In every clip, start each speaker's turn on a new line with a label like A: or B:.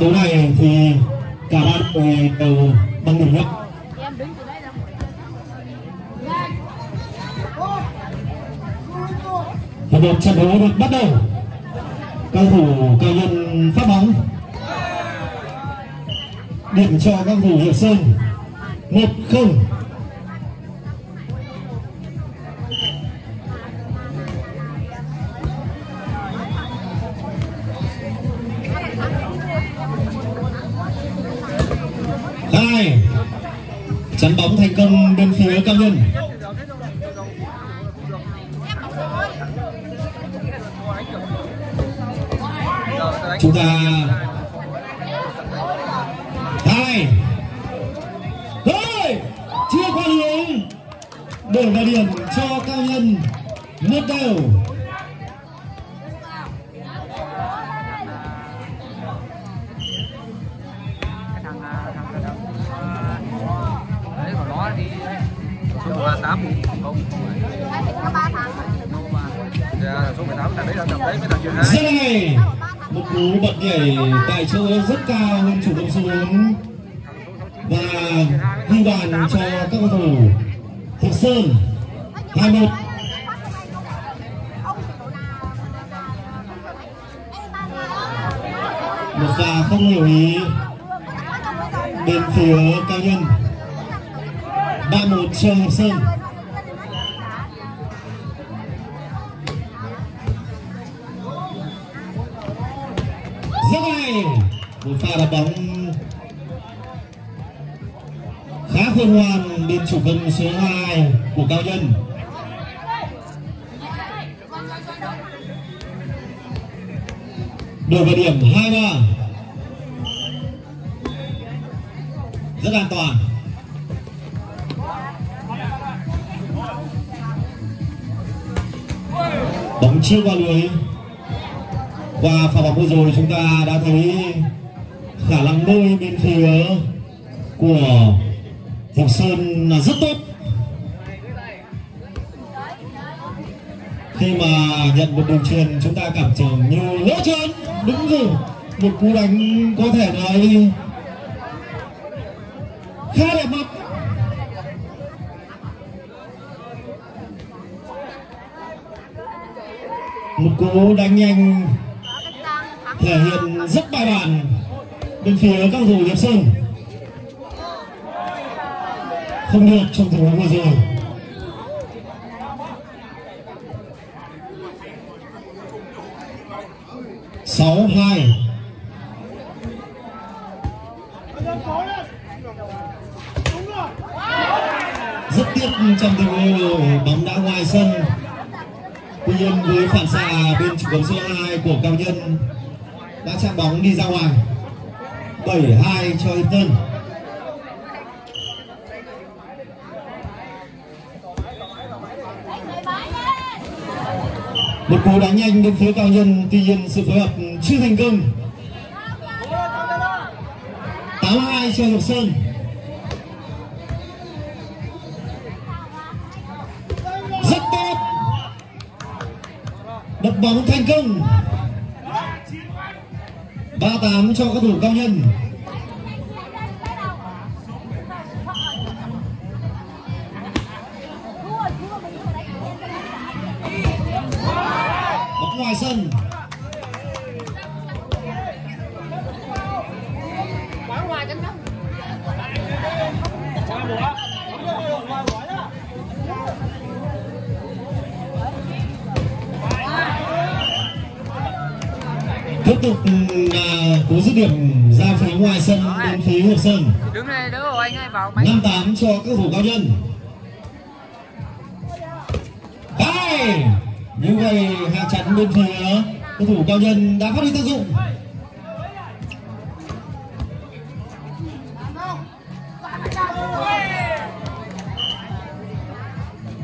A: trận đấu này ờ, thì cả ba đội ờ, đều bằng điểm nhất. Và một trận đấu được bắt đầu. Cầu thủ cao nhân phát bóng. Điểm cho các thủ hiệp sơn. Một không. Hai. Chắn bóng thành công bên phía cao nhân. Chúng ta hai. Thôi, chưa qua hướng đổi vào điểm cho cao nhân. Mất đều.
B: Thằng đấy là thằng
A: một cú bật nhảy tài chỗ rất cao hơn chủ động xuống. Và ghi bàn cho các cầu thủ. Thục Sơn 2-1 một. Pha không hiểu ý. Bên phía cao nhân. 3-1 cho Thục Sơn. Pha đá bóng khá khôn ngoan bên chủ công số 2 của cao nhân. Đổi vào điểm 2-3 rất an toàn. Bóng chưa qua lưới. Qua pha bóng vừa rồi chúng ta đã thấy khả năng bơi bên phía của Hồng Sơn là rất tốt. Khi mà nhận một đường truyền, chúng ta cảm tưởng như lỗ chân đúng rồi một cú đánh có thể nói khá đẹp mắt một cú đánh nhanh thể hiện rất bài bản bên phía các thủ Hiệp sân không được trong tình huống vừa rồi. Sáu hai. Rất tiếc trong tình huống bóng đã ngoài sân. Tuy nhiên với phản xạ bên chủ cầu số 2 của cao nhân, đã chạm bóng đi ra ngoài. 72 cho Hiệp Tân. Một cú đánh nhanh bên phía cao nhân tuy nhiên sự phối hợp chưa thành công. 82 cho Ngọc Sơn. Rất tốt. Đập bóng thành công. 38 cho các thủ cao nhân. Bóng ngoài sân. Tiếp tục là cú dứt điểm ra phía ngoài sân bên phía Hiệp Sơn.
B: Đứng đây đỡ rồi anh ơi vào máy.
A: 58 cho các thủ cao nhân. Đây như vậy hạ chắn bên phía cầu thủ cao nhân đã phát huy tác dụng.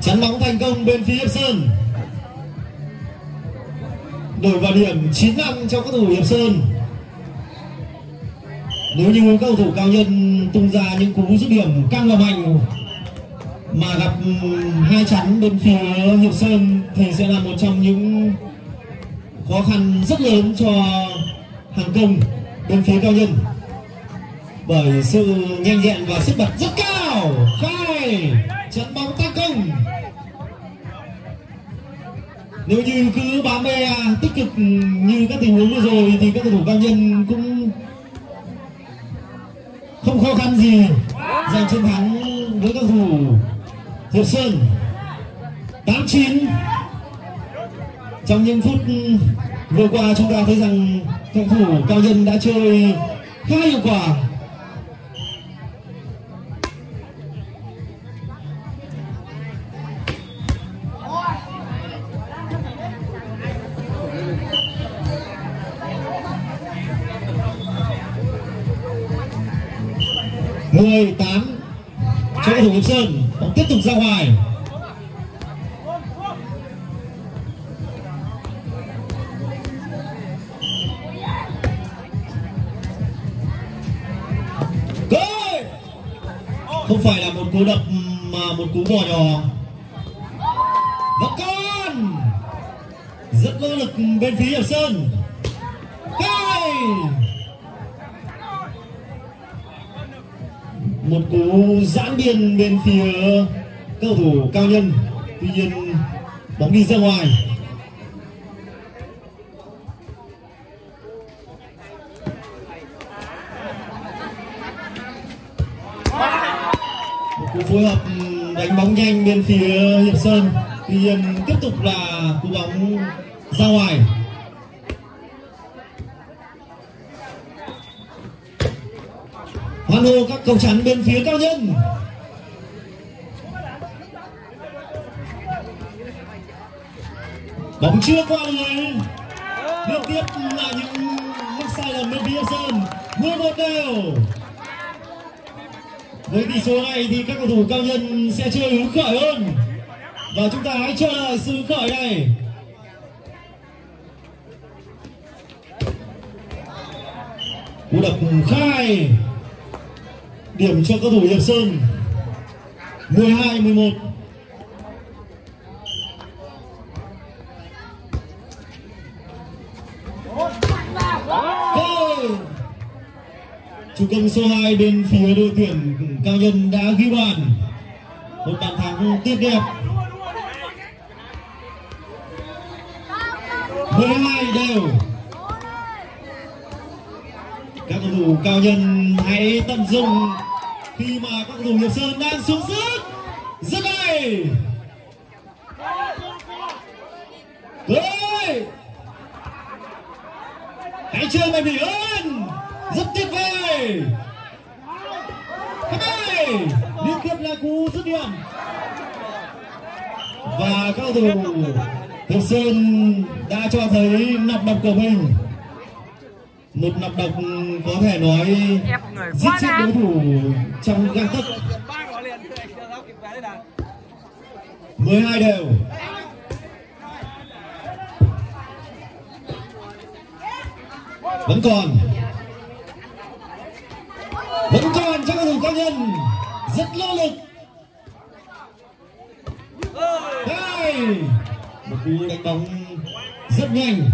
A: Chắn bóng thành công bên phía Hiệp Sơn đổi vào điểm 9 năm cho các thủ Hiệp Sơn. Nếu như các cầu thủ cao nhân tung ra những cú dứt điểm căng và mạnh mà gặp hai chắn bên phía Hiệp Sơn thì sẽ là một trong những khó khăn rất lớn cho hàng công bên phía cao nhân. Bởi sự nhanh nhẹn và sức bật rất cao. Khai nếu như cứ bám bê tích cực như các tình huống vừa rồi thì các cầu thủ cao nhân cũng không khó khăn gì giành chiến thắng với các thủ hiệp sơn. 89 trong những phút vừa qua chúng ta thấy rằng cầu thủ cao nhân đã chơi khá hiệu quả. Mười tám, cho cầu thủ hiệp sơn, bóng tiếp tục ra ngoài. Không phải là một cú đập mà một cú bò nhỏ. Vẫn còn rất nỗ lực bên phía hiệp sơn. Hai một cú giãn biên bên phía cầu thủ cao nhân. Tuy nhiên, bóng đi ra ngoài. Một cú phối hợp đánh bóng nhanh bên phía hiệp sơn. Tuy nhiên, tiếp tục là cú bóng ra ngoài. Hoan hô các cầu chắn bên phía cao nhân. Bóng chưa qua người, liên tiếp là những mắc sai lầm bên phía sơn. 11 đều. Với tỷ số này thì các cầu thủ cao nhân sẽ chơi hứng khởi hơn. Và chúng ta hãy chờ đợi sự khởi này. Cú đập khai điểm cho cầu thủ hiệp sơn. 12 11 Goal! Chủ công số 2 bên phía đội tuyển cao nhân đã ghi bàn. Một bàn thắng tiếp đẹp. 12 đều. Các cầu thủ cao nhân hãy tận dụng khi mà các cầu thủ hiệp sơn đang xuống sức rất hay Ơi! hãy chơi mày bị ơn rất tuyệt vời. Hai liên tiếp là cú dứt điểm. Và các cầu thủ hiệp sơn đã cho thấy nọc độc của mình. Một nọc độc có thể nói giết chết đối thủ trong gang tấc.
B: Ba gọi liền đâu kịp về đây nào
A: 12 đều. Vẫn còn. Vẫn còn cho cầu thủ cá nhân. Rất nỗ lực. Đây. Một cú đánh bóng rất nhanh.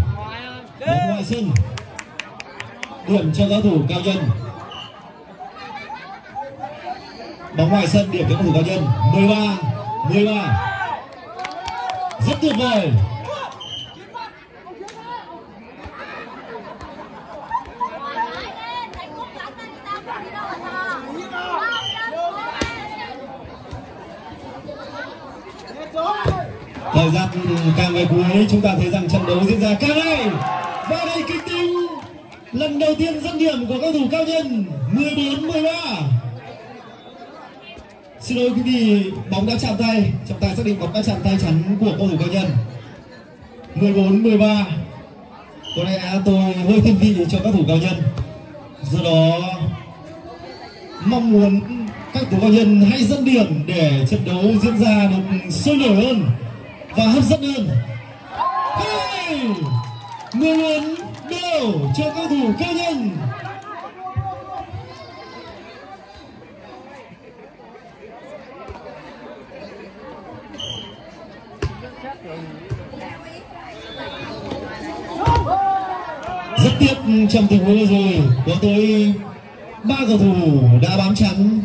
A: Bóng ngoài sân thưởng cho giáo thủ cao nhân. Bóng ngoài sân điểm cho cầu thủ cao nhân. 13 13 rất tuyệt vời. Thời gian càng về cuối, chúng ta thấy rằng trận đấu diễn ra càng hay và đây kịch tính lần đầu tiên dẫn điểm của cầu thủ cao nhân 14 13 xin lỗi quý vị, bóng đã chạm tay. Trọng tài xác định bóng đã chạm tay chắn của cầu thủ cao nhân. 14 13 có lẽ tôi hơi thiên vị cho các thủ cao nhân. Do đó, mong muốn các thủ cao nhân hãy dẫn điểm để trận đấu diễn ra được sôi nổi hơn và hấp dẫn hơn. Hey! 14 cầu cho cầu thủ, cao nhân. Rất tiếc trong tình huống vừa rồi, có tới ba cầu thủ đã bám chắn.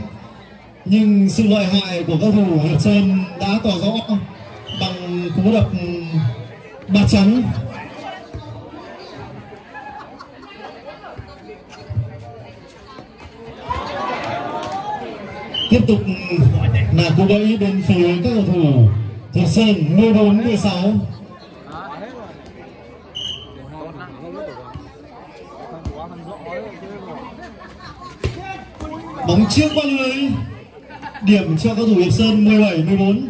A: Nhưng sự lợi hại của cầu thủ Hiệp Sơn đã tỏ rõ bằng cú đập bạt chắn. Tiếp tục, là cú bẫy bên phía các cầu thủ. Hiệp Sơn 14 16 bóng trước qua lưới điểm cho các thủ Hiệp Sơn 17 14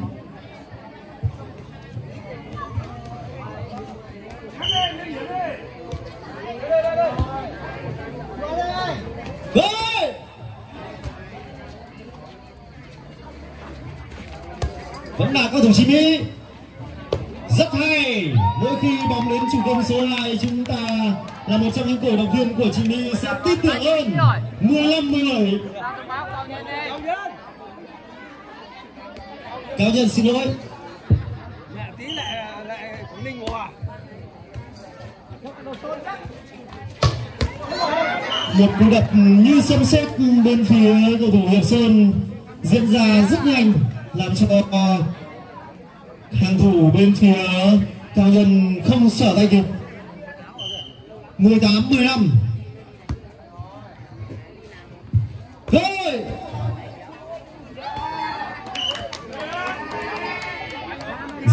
A: cầu thủ Jimmy rất hay mỗi khi bóng đến chủ công số 2 chúng ta là một trong những cổ động viên của Jimmy sẽ tin tưởng hơn 15 17 cao nhân xin lỗi.
B: Mẹ tí lại lại Quảng Ninh ngủ à?
A: một cú đập như sấm sét bên phía cầu thủ Hiệp Sơn diễn ra rất nhanh làm cho hàng thủ bên phía cao nhân không sở tay kịp. 18 15 Thôi!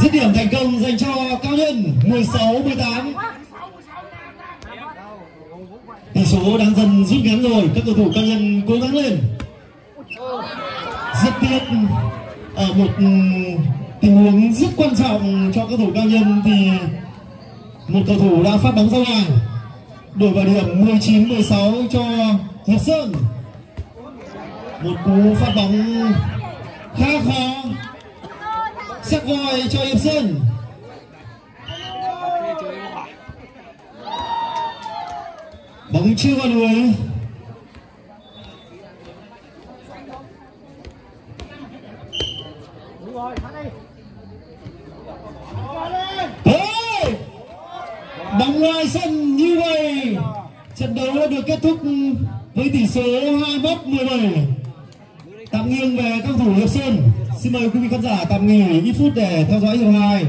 A: Dứt điểm thành công dành cho cao nhân 16 18 tỷ số đang dần rút ngắn rồi. Các cầu thủ cao nhân cố gắng lên. Rất tiếc ở một tình huống rất quan trọng cho các cầu thủ cao nhân thì một cầu thủ đã phát bóng ra ngoài. Đổi vào điểm 19 16 cho Hiệp Sơn. Một cú phát bóng khá khó. Sắc voi cho Hiệp Sơn. Bóng chưa vào lưới. Thôi! bóng ngoài sân như vậy. Trận đấu đã được kết thúc với tỷ số 21 17 tạm nghiêng về các thủ hiệp sơn. Xin mời quý vị khán giả tạm nghỉ ít phút để theo dõi hiệp hai.